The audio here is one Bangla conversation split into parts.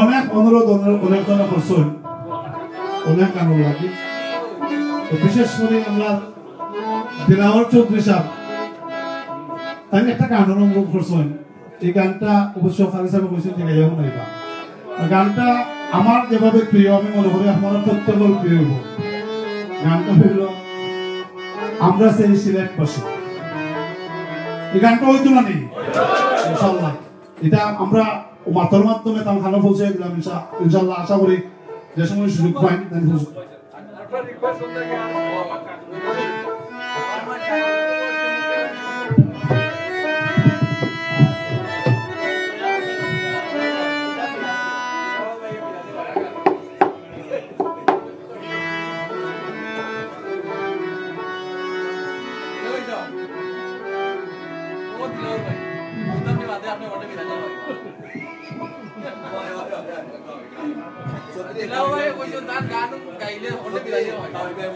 অনেক অনুরোধ অনুরোধ অনেক জন করছেন অনেক আনন্দ লাগে। বিশেষ করে আমরা দিনাওয়ার চৌধুরী সাহেব, তাই একটা গান অনুভব করছেন এই গানটা অবশ্য খালি সাহেব বলছেন যে গাইয়াও আর গানটা আমার যেভাবে প্রিয়, আমি মনে করি আপনারা প্রত্যেকের প্রিয় হইব গানটা হইল, আমরা সেই সিলেটবাসী এই গানটা হইতো না নেই, ইনশাল্লাহ। এটা আমরা মাতার মাধ্যমে তার খানা পৌঁছে দিলাম ইনশা- ইনশাল্লাহ আশা করি যে সময় সুযোগ পাই তাই পৌঁছে Dilaw ay ko yun tan ganong kailan ko na bilayo. Tawag ba?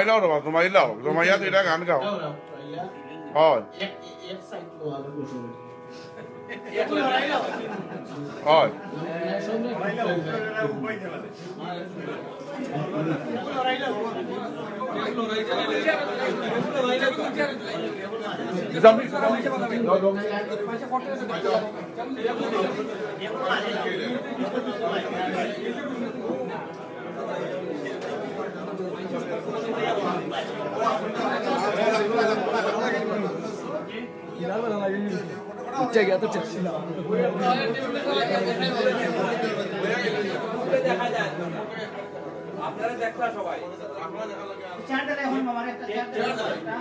জমাইলাও রবা জমাইলাও জমাইয়া দুইটা গান গাও হয় এক এক সাইড লো আর আপনারা দেখলা সবাই চারটা এখন আমার একটা চারটা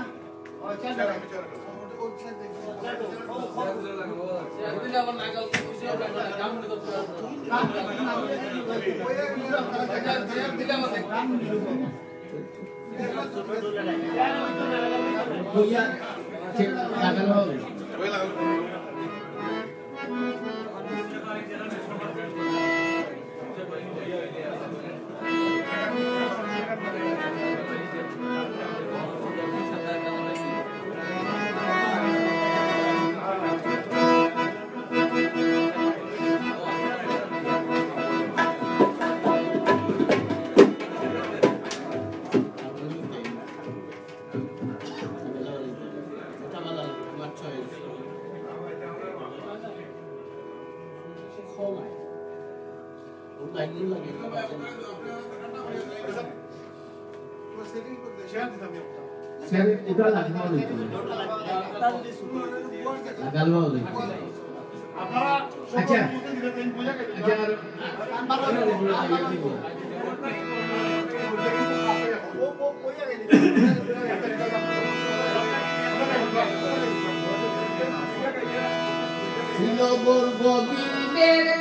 Kuya, tagal ho. Sir, itu lagal ho dito. Lagal ho dito. আপনারা আচ্ছা। Bye.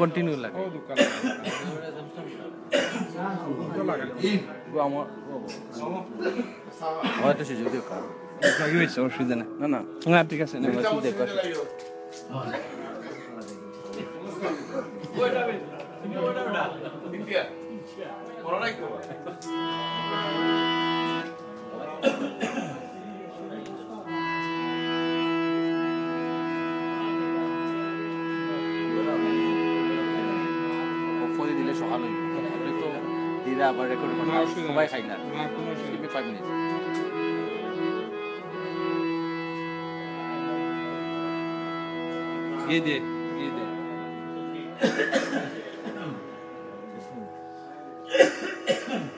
কন্টিনিউ লাগে। ও দোকান তো লাগাই গো আমার আমার একটু সুযোগ দিও কার লাগিয়ে দিচ্ছে অসুবিধা নেই। না না। না ঠিক আছে একটু দেখবা ফোনে দিলে আবার রেকর্ড করেন না, অসুবিধা সবাই নেই। খাই না না কোনো অসুবিধা Give me five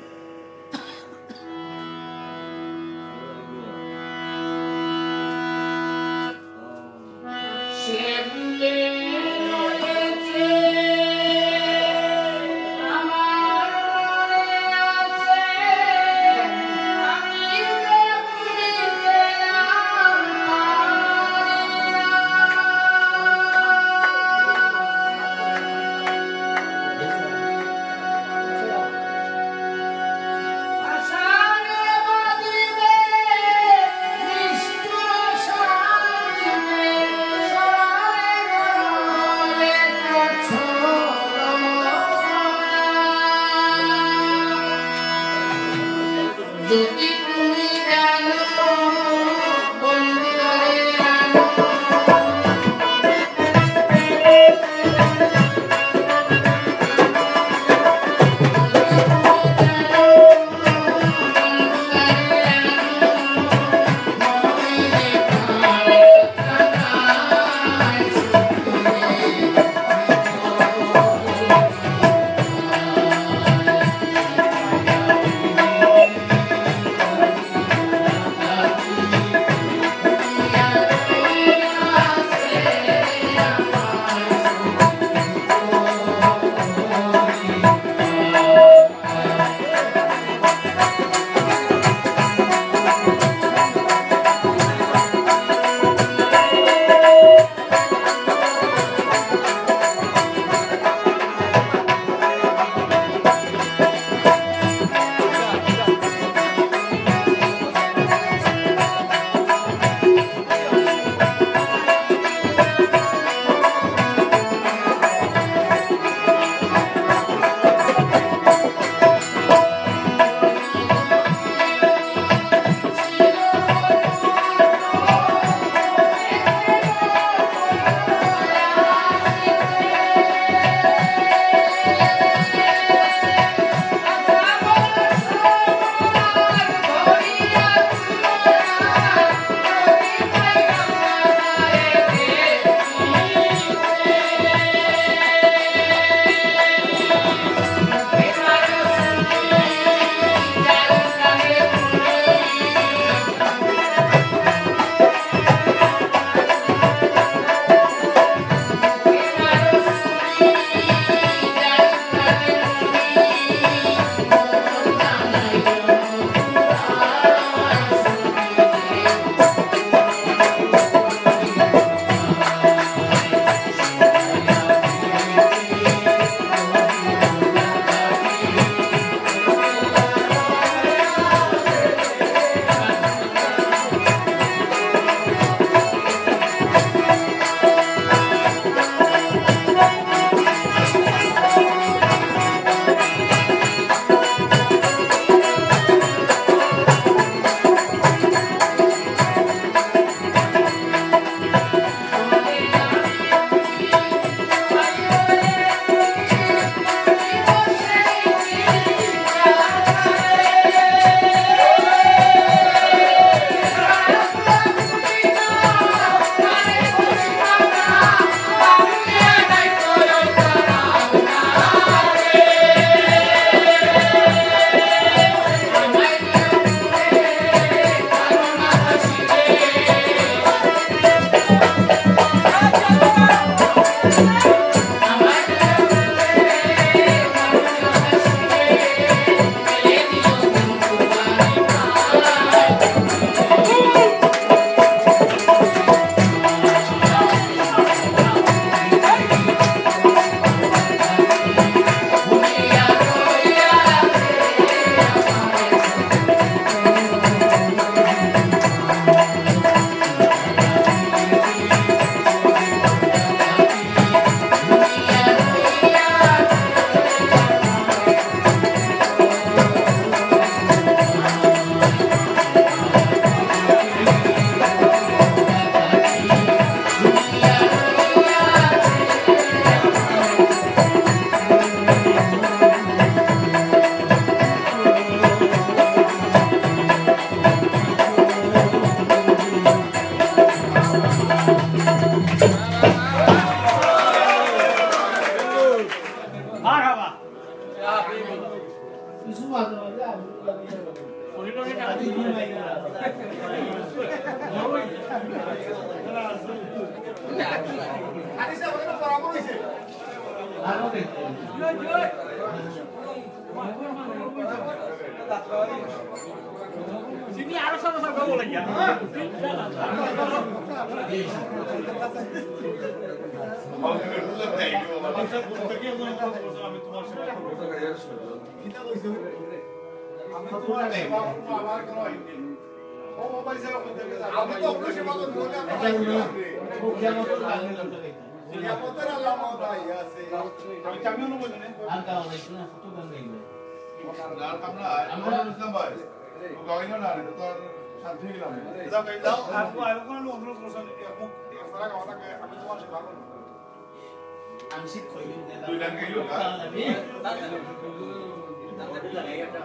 tôi đang nghe cả đó. Là biết. Tắt là biết là nghe em rồi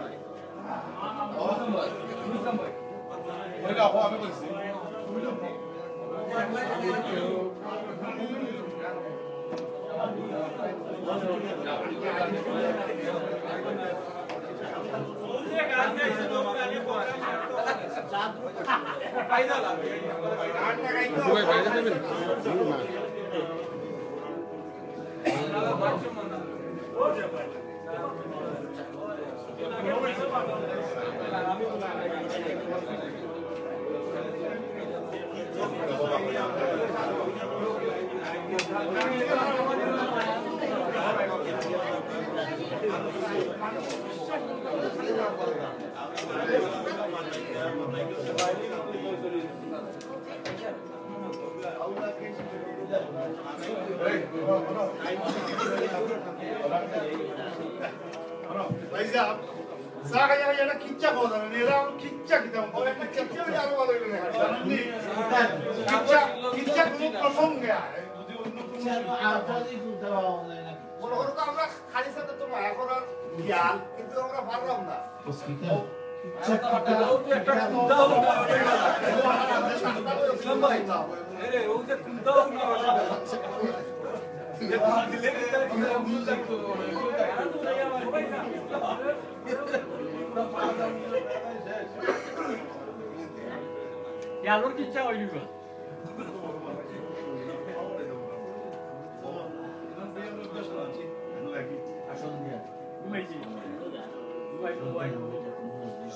đó xong rồi xong rồi mới đầu hoa mới còn. Allah'a ভালো হইলো না, জানেননি? খিচ্চা- খিচ্চা কোনো প্রসঙ্গে আয়, যদি অন্য কোনো- মনে করো তো আমরা খালি সাথে তো না, এখন আর জ্ঞান, কিন্তু আমরা পারলাম না। Yalur gideceğim oyunu. Açalım ya. Bu meclis. Bu meclis. Bu meclis.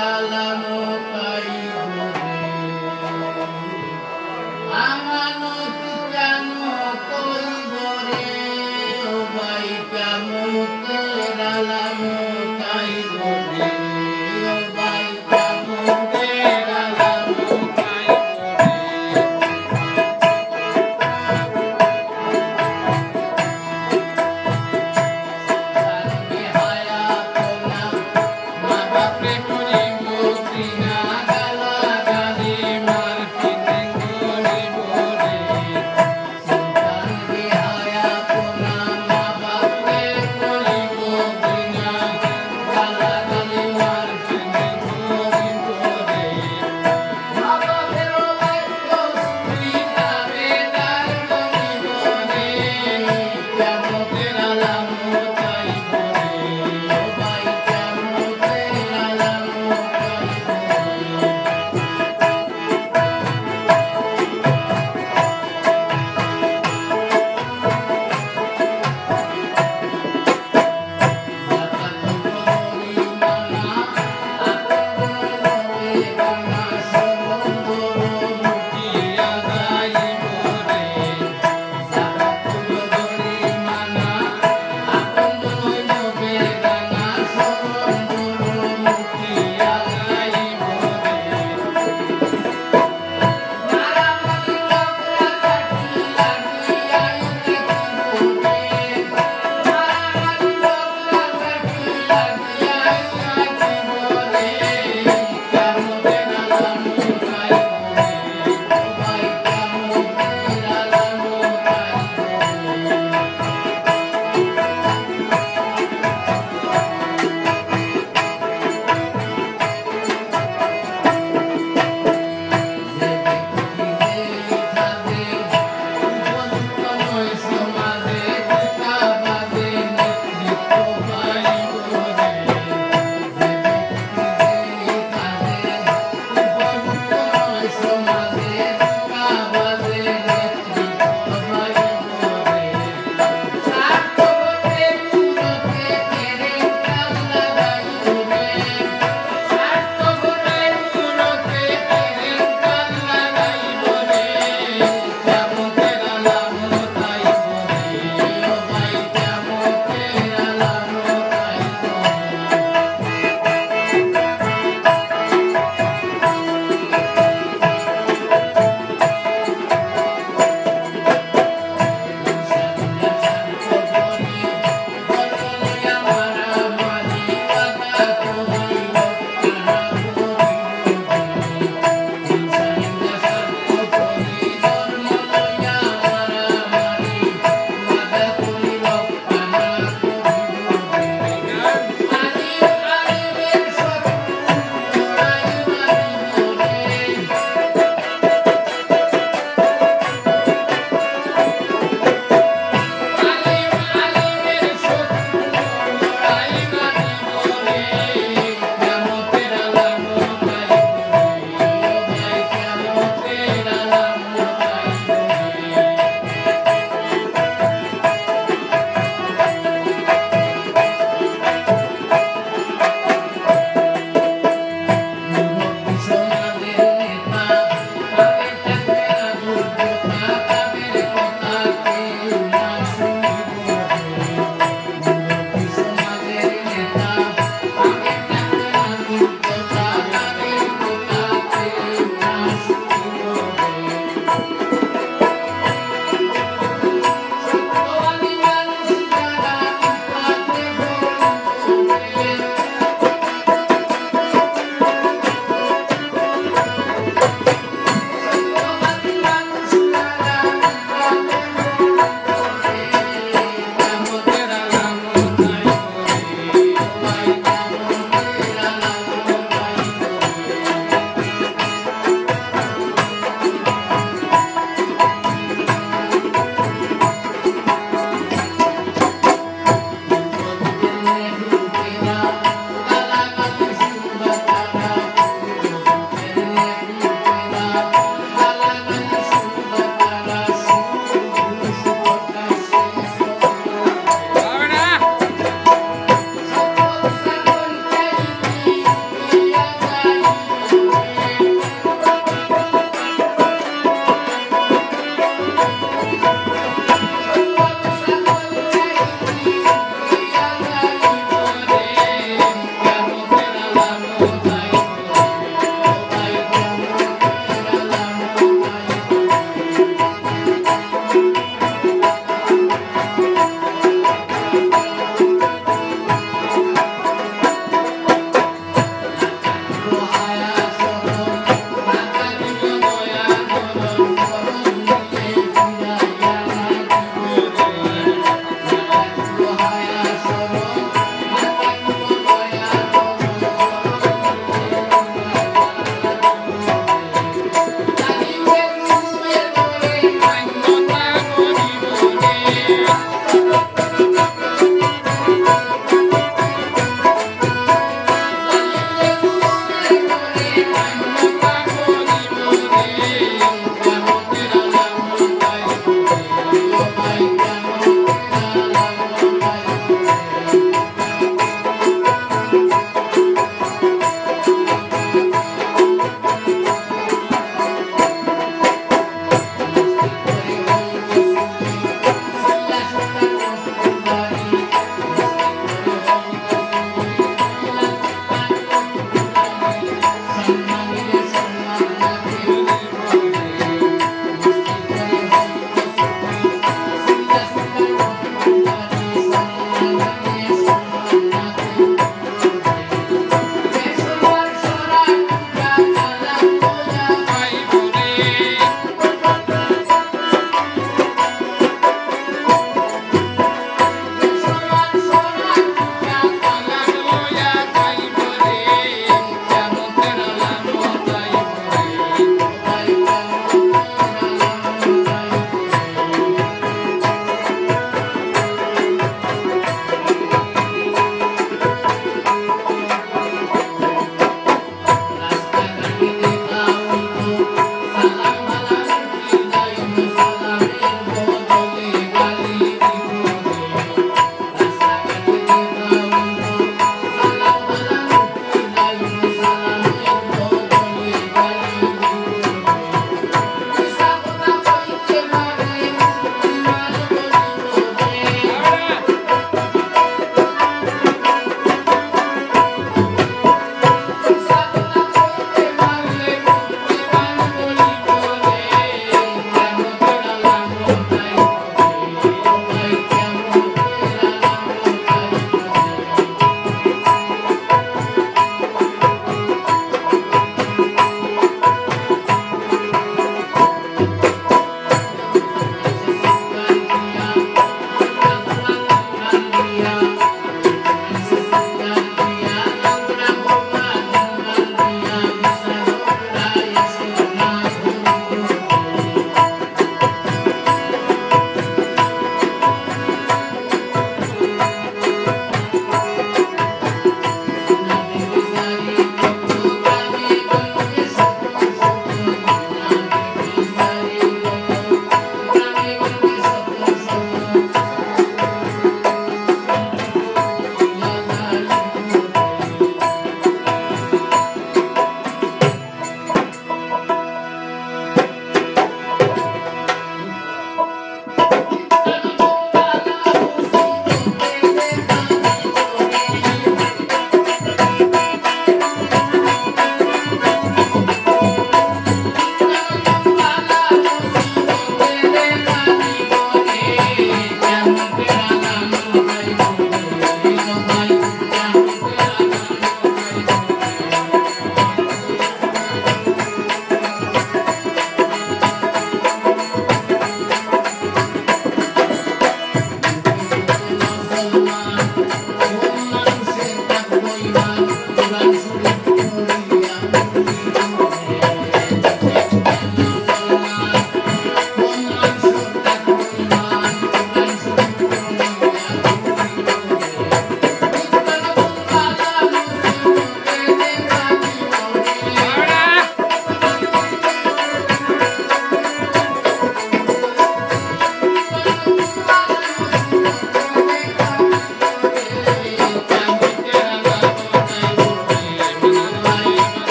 la la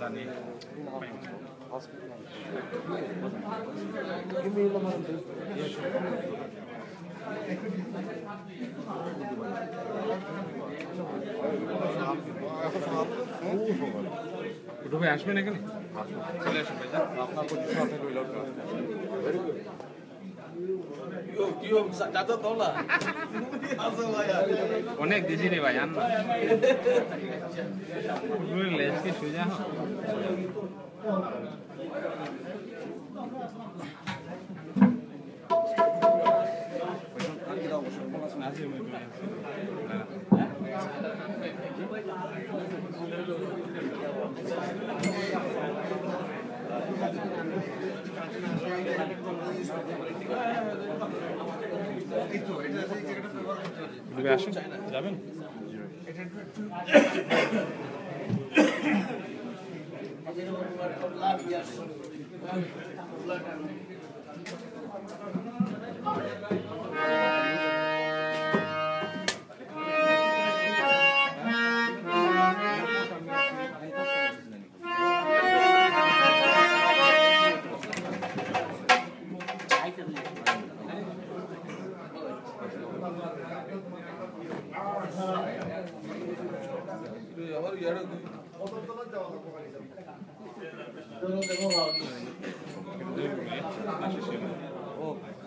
Sani. Give me the money. Yes, sure. उठो भाई ऐश में नहीं चले ऐश অনেক দিছি রে ভাই আন লেজ কি সোজা Thank you. I'm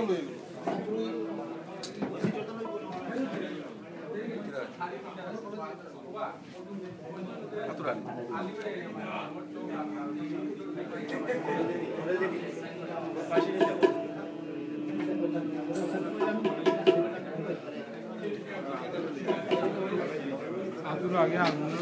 দিক চাই আতুর আগে আগুন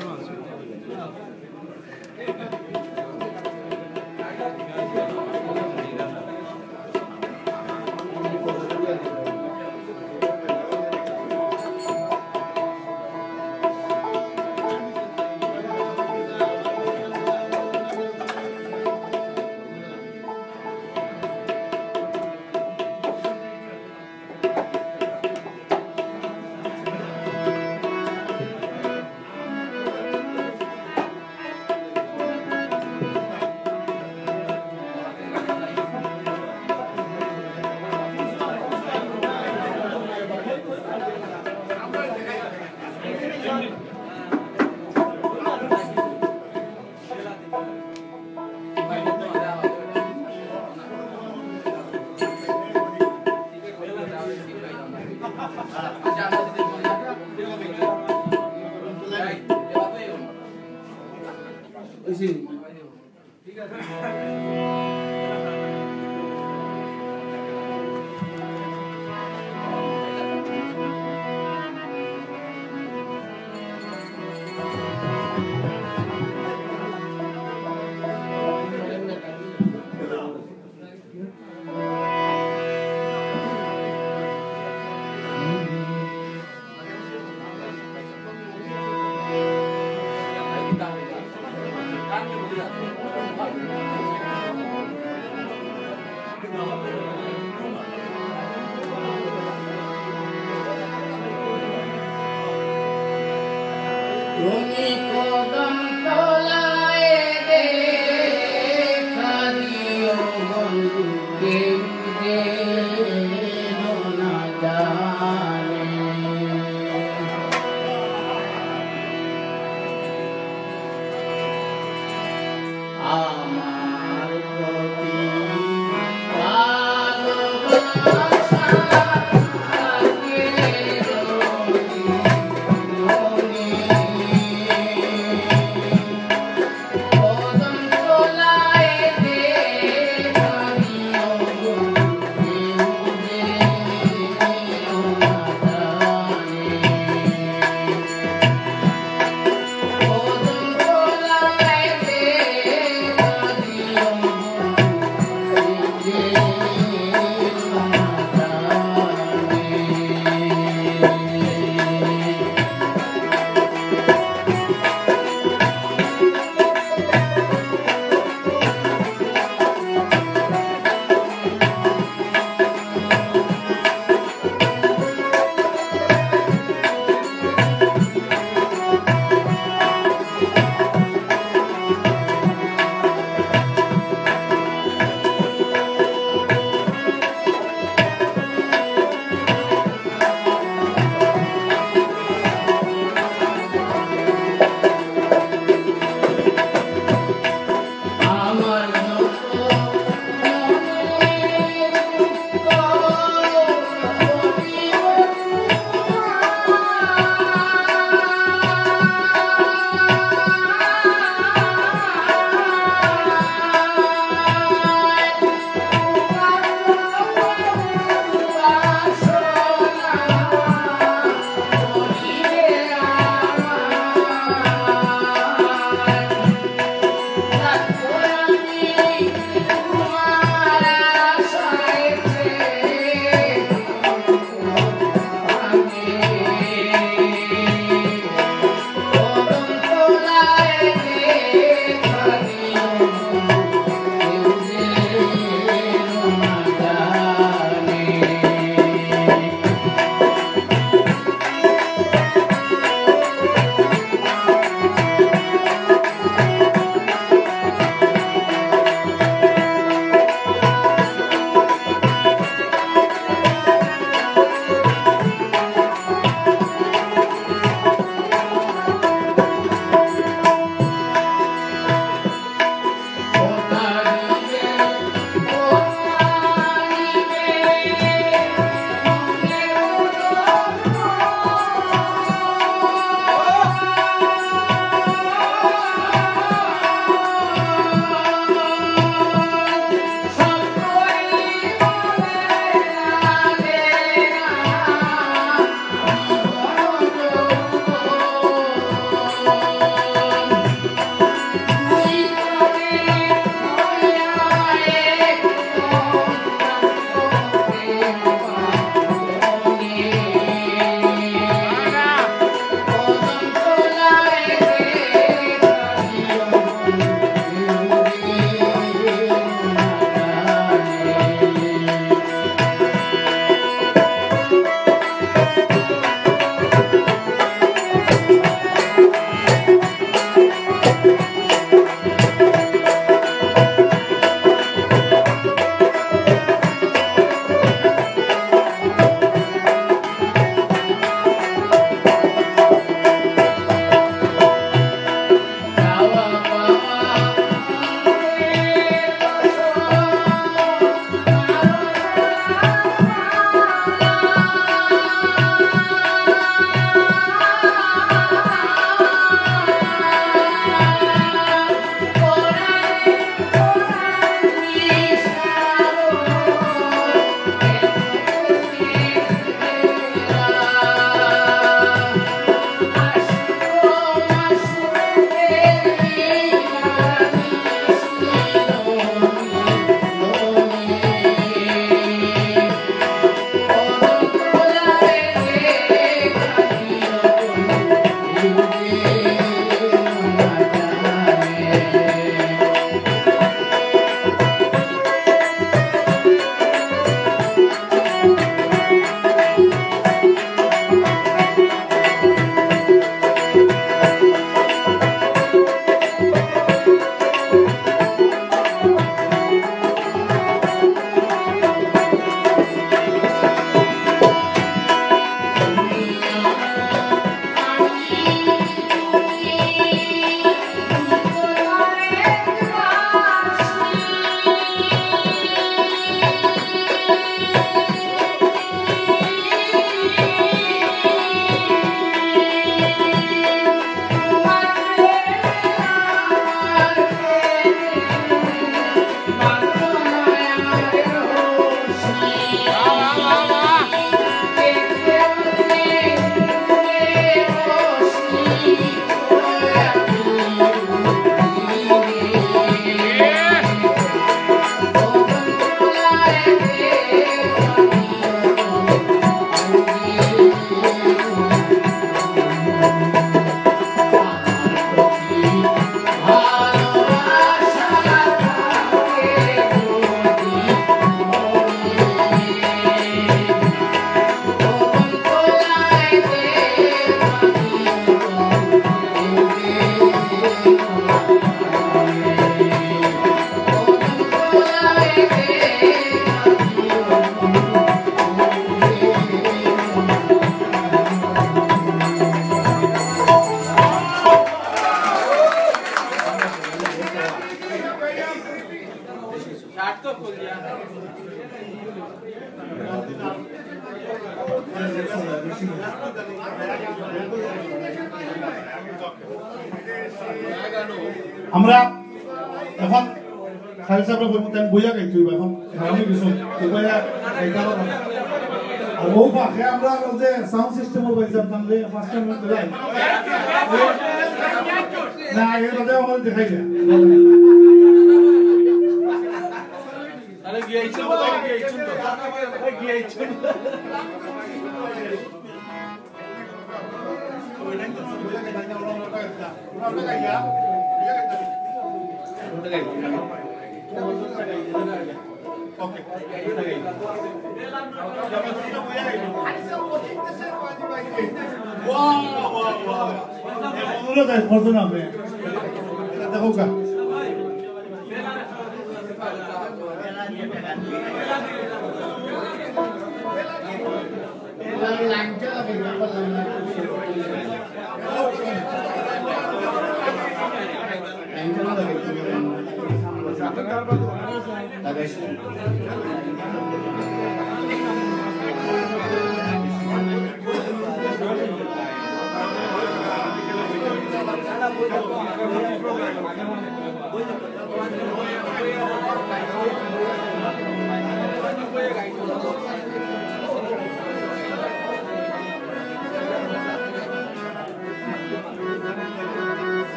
te esfuerzo no, hombre. Espérate,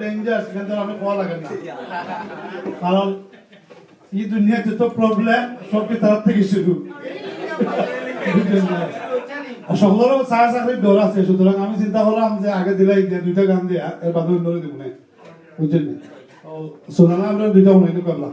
danger সেখান থেকে আমি কোয়া লাগে না। কারণ এই দুনিয়াতে তো প্রবলেম সব কি তার থেকে আছে আমি চিন্তা করলাম যে আগে দিলাই যে দুইটা গান দিয়া, এর দিব না। বুঝছেন করলাম।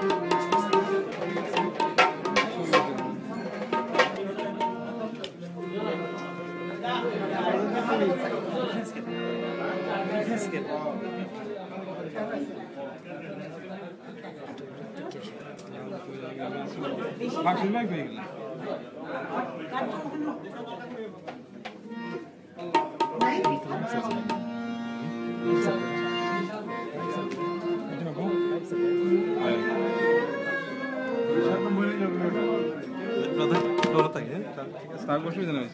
অসুবিধা নেই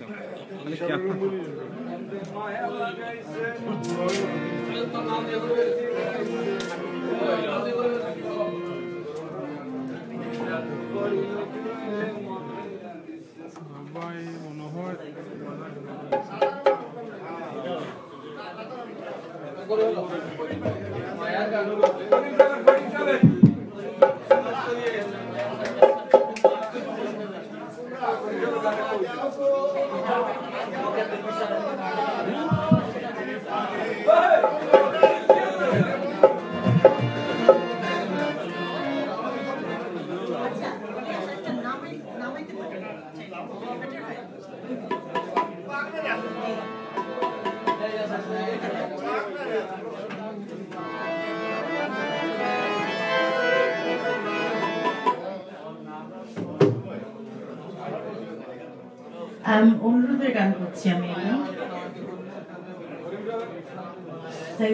মানে কি সবাই মনে হয় আম,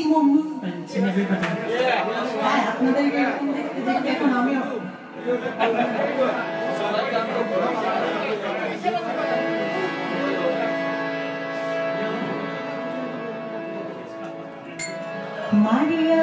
see more movement in everybody. Yeah, Maria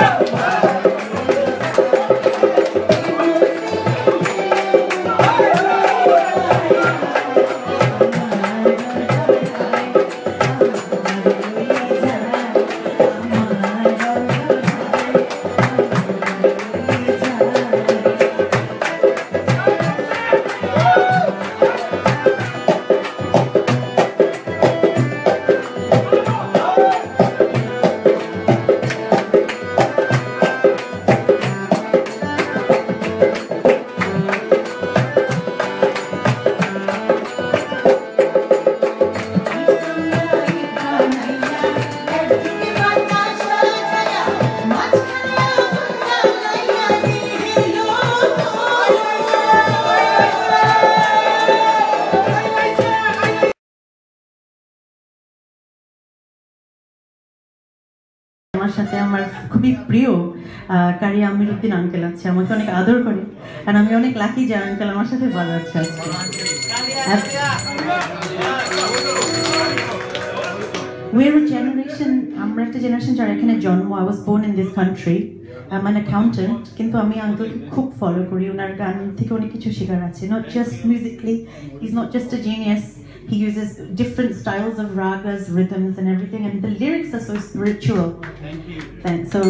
Yeah. Curry uncle আছে আমাকে অনেক আদর করে আর আমি অনেক লাকি যে আঙ্কেল আমার সাথে ভালো আছে We're আমরা একটা জেনারেশন যারা এখানে জন্ম I was born in this country I an accountant কিন্তু আমি আঙ্কেলকে খুব ফলো করি ওনার গান থেকে অনেক কিছু শেখার আছে not just musically is not just a genius He uses different styles of ragas, rhythms, and everything, and the lyrics are so spiritual. Thank you. Thanks. So,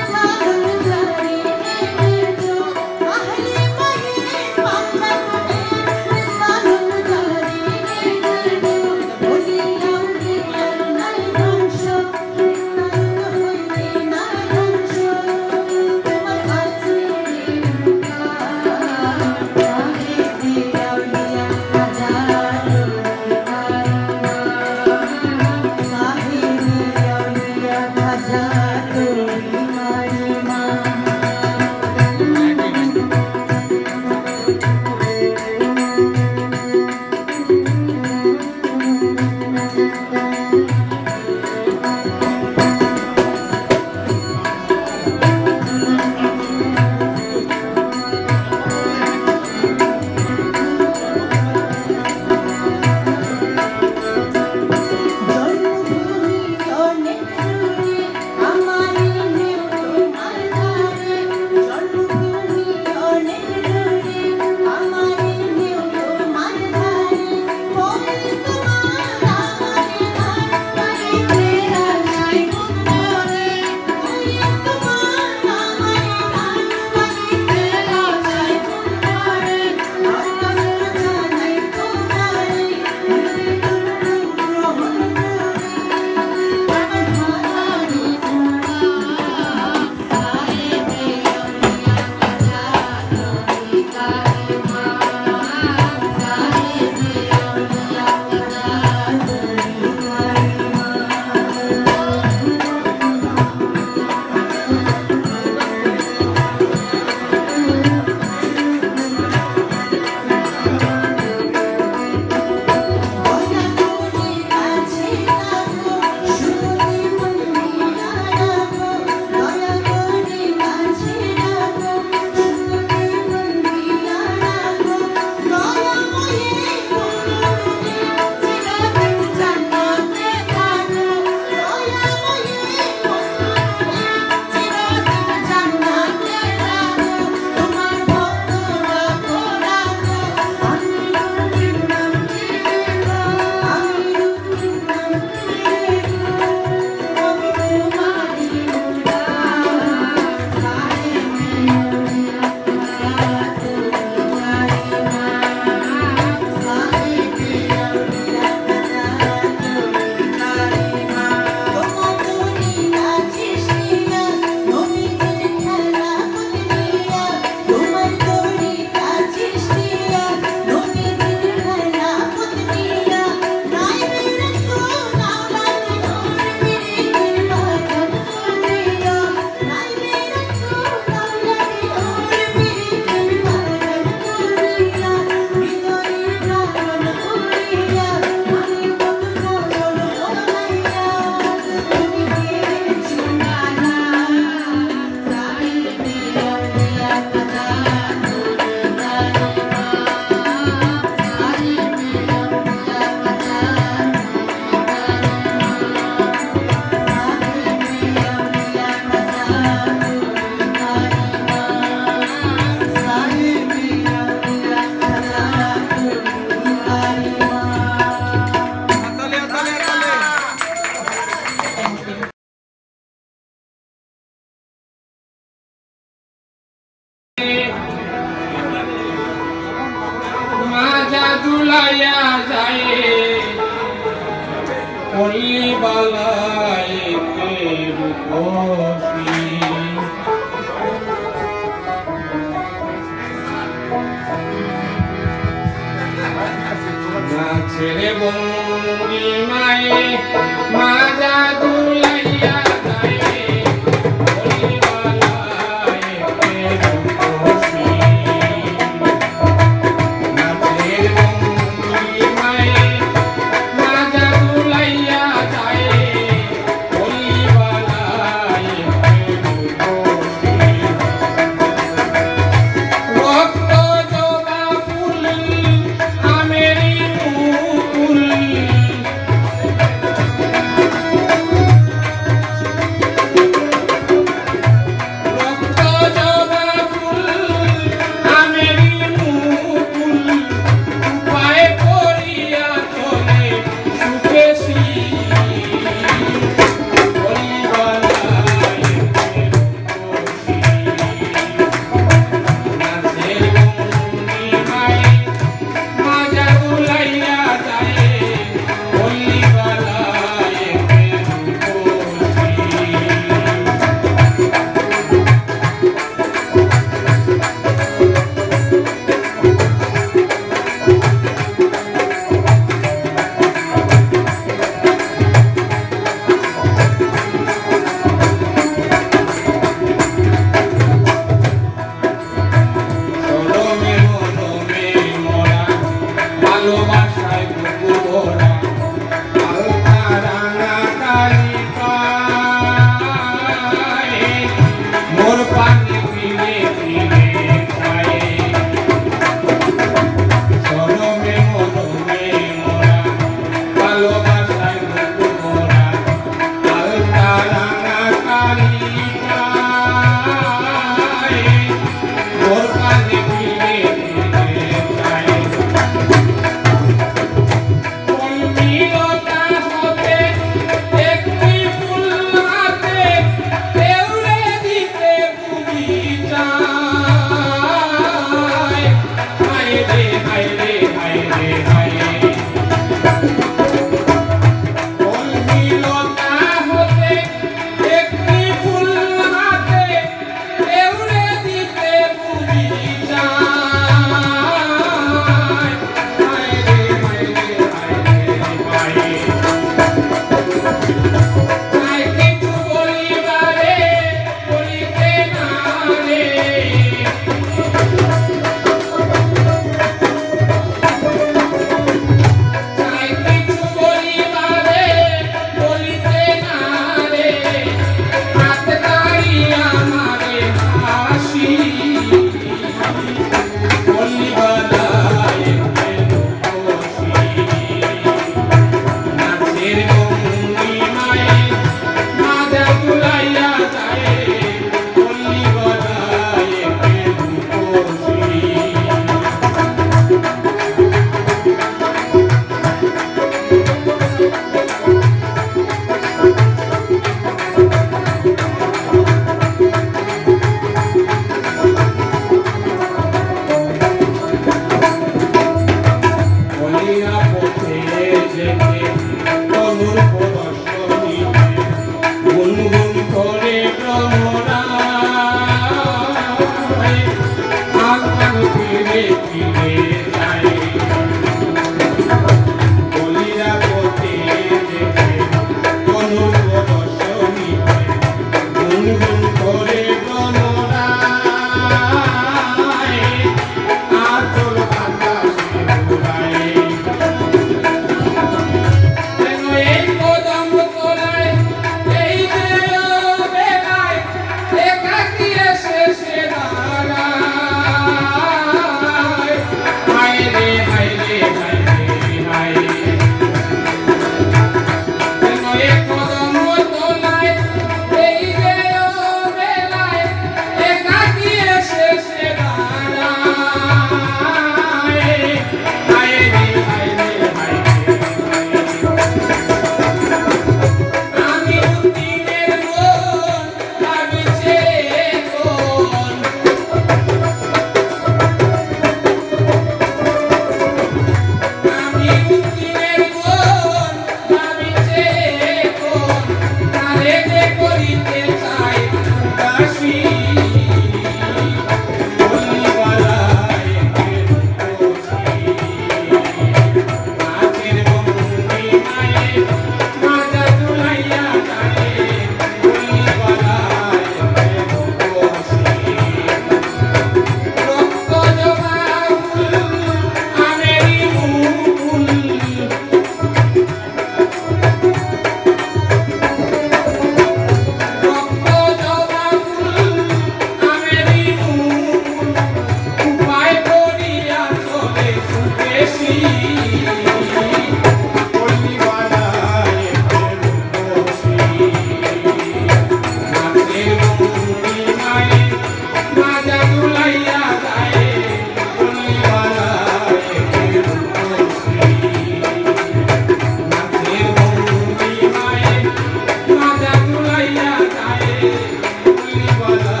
Thank you.